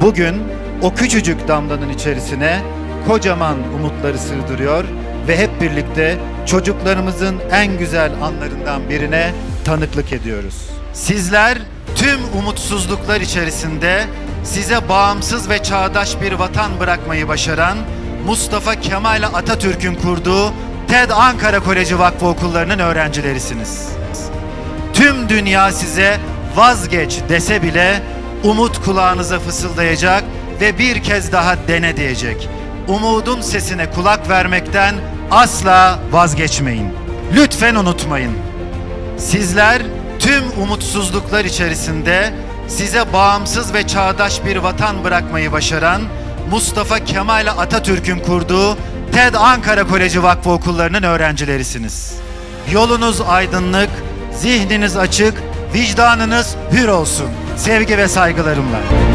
Bugün o küçücük damlanın içerisine kocaman umutları sığdırıyor ve hep birlikte çocuklarımızın en güzel anlarından birine tanıklık ediyoruz. Sizler tüm umutsuzluklar içerisinde size bağımsız ve çağdaş bir vatan bırakmayı başaran Mustafa Kemal Atatürk'ün kurduğu TED Ankara Koleji Vakfı Okullarının öğrencilerisiniz. Tüm dünya size vazgeç dese bile umut kulağınıza fısıldayacak ve bir kez daha dene diyecek. Umudun sesine kulak vermekten asla vazgeçmeyin. Lütfen unutmayın. Sizler tüm umutsuzluklar içerisinde size bağımsız ve çağdaş bir vatan bırakmayı başaran Mustafa Kemal Atatürk'ün kurduğu TED Ankara Koleji Vakfı Okullarının öğrencilerisiniz. Yolunuz aydınlık, zihniniz açık, vicdanınız hür olsun. Sevgi ve saygılarımla.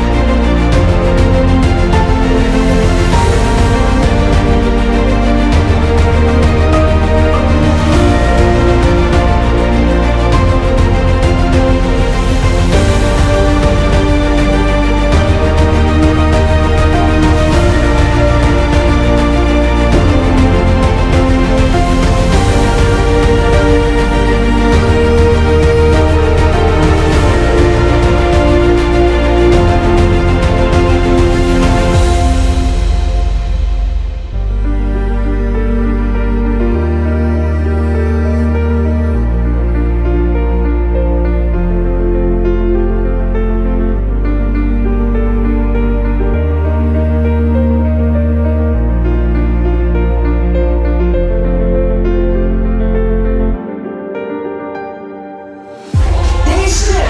shit!